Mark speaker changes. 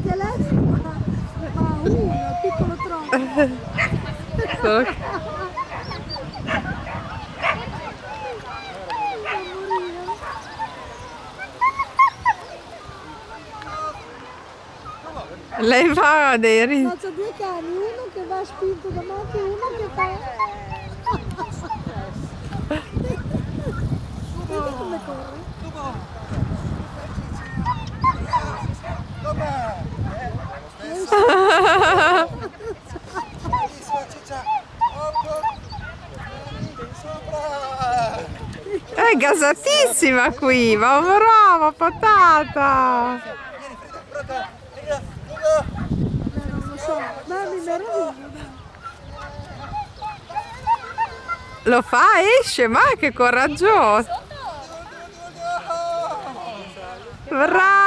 Speaker 1: il telefono a, uno, piccolo troppo. Lei fa dei
Speaker 2: ris... Faccio due cani, uno che va spinto davanti e uno che fa...
Speaker 1: È gasatissima qui, ma brava patata! Lo fa, esce, ma che coraggioso! Brava!